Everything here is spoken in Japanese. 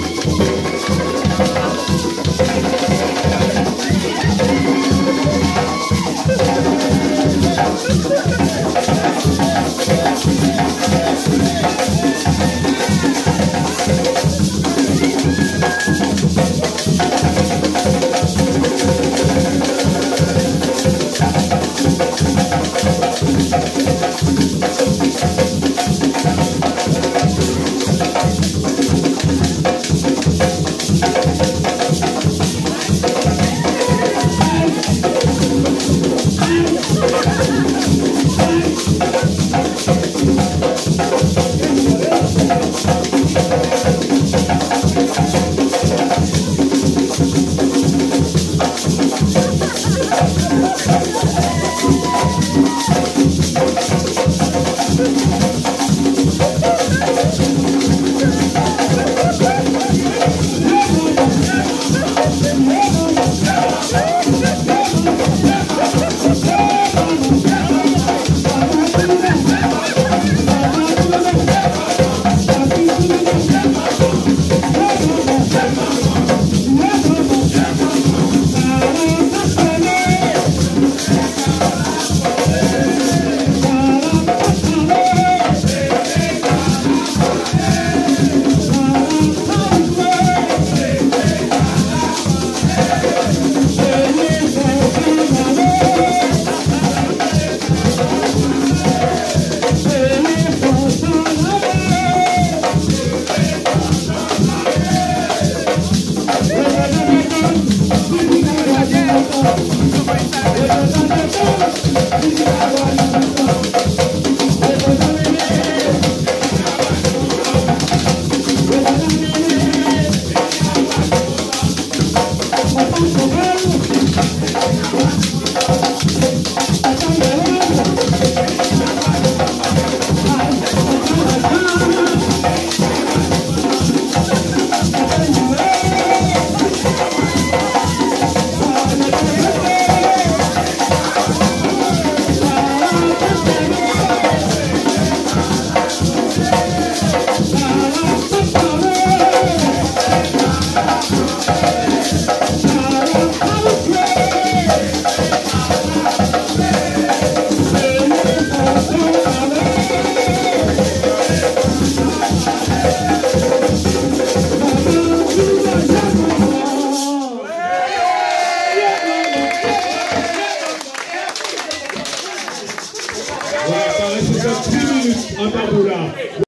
ハハハハ! Música